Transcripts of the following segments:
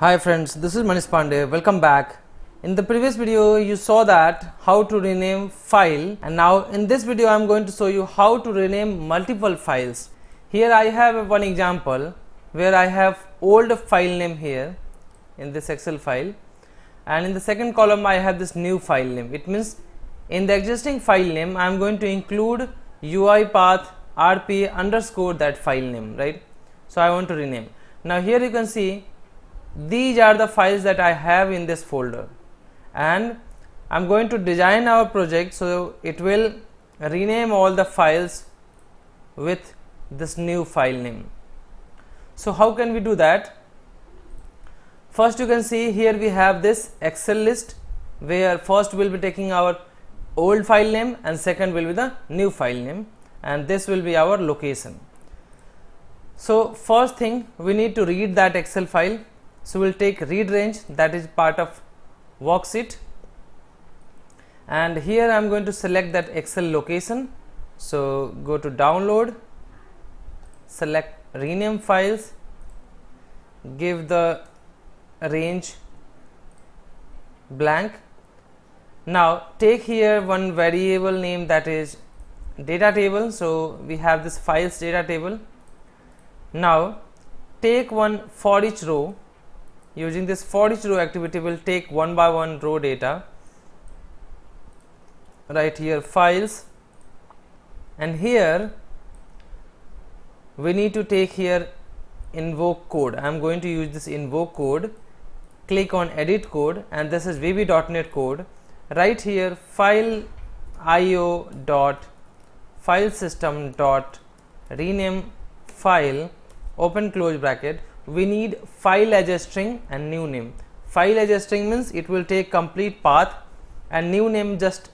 Hi friends, this is Manish Pandey. Welcome back. In the previous video, you saw that how to rename file and now in this video, I am going to show you how to rename multiple files. Here I have one example where I have old file name here in this Excel file and in the second column I have this new file name. It means in the existing file name, I am going to include UiPath rp underscore that file name, right? So I want to rename. Now here you can see these are the files that I have in this folder and I'm going to design our project so it will rename all the files with this new file name. So how can we do that? First you can see here we have this Excel list where first we'll be taking our old file name and second will be the new file name and this will be our location. So first thing we need to read that Excel file so we'll take read range that is part of worksheet and here I'm going to select that Excel location. So go to download, select rename files, give the range blank. Now take here one variable name that is data table. So we have this files data table. Now take one for each row using this for each row activity will take one by one row data. Right here files. And here we need to take here invoke code. I am going to use this invoke code. Click on edit code and this is VB.NET code. Right here file io dot file system dot rename file open close bracket we need file as a string and new name. File as a string means it will take complete path and new name just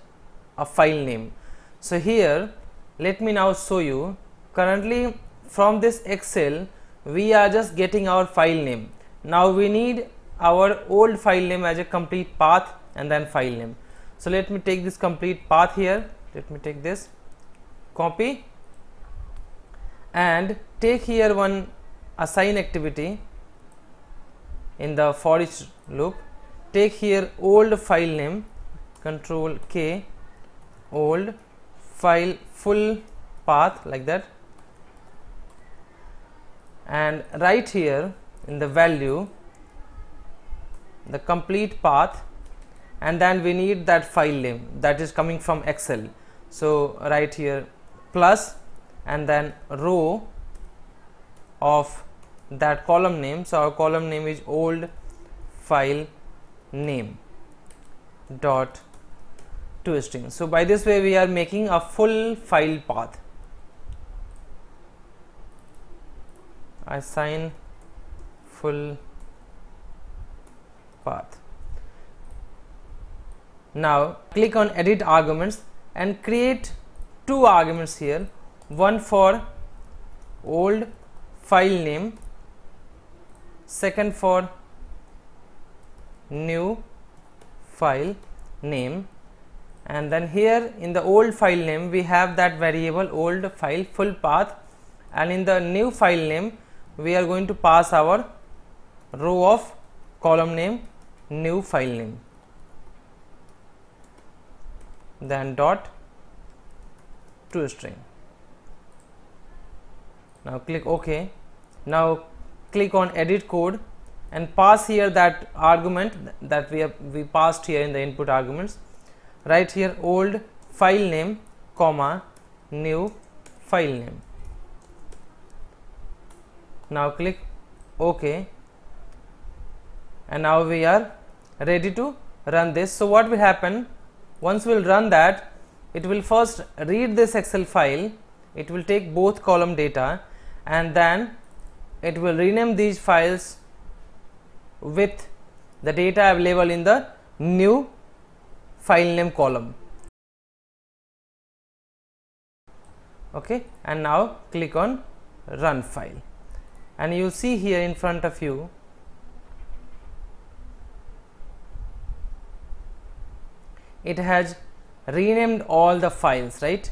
a file name. So here let me now show you. Currently from this excel we are just getting our file name. Now we need our old file name as a complete path and then file name. So let me take this complete path here. Let me take this copy and take here one assign activity in the for each loop. Take here old file name control k old file full path like that. And write here in the value the complete path and then we need that file name that is coming from excel. So write here plus and then row of that column name. So our column name is old file name dot to string so by this way we are making a full file path. Assign full path. Now click on edit arguments and create two arguments here. One for old file name second for new file name and then here in the old file name we have that variable old file full path and in the new file name we are going to pass our row of column name new file name. Then dot to string now click ok. Now click on edit code and pass here that argument that we have we passed here in the input arguments. Write here old file name comma new file name. Now click ok. And now we are ready to run this. So what will happen? Once we'll run that it will first read this excel file. It will take both column data and then it will rename these files with the data available in the new file name column. Okay and now click on run file. And you see here in front of you it has renamed all the files right?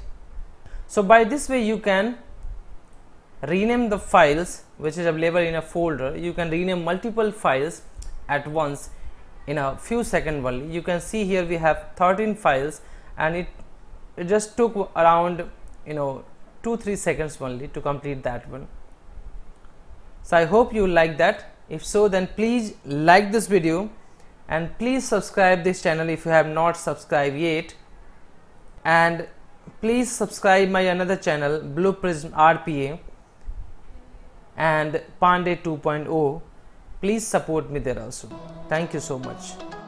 So by this way you can rename the files which is available in a folder. You can rename multiple files at once in a few seconds only. You can see here we have 13 files and it, it just took around you know 2 3 seconds only to complete that one. So i hope you like that. If so then please like this video and please subscribe this channel if you have not subscribed yet. And please subscribe my another channel blue prism rpa and Pandey 2.0 please support me there also. Thank you so much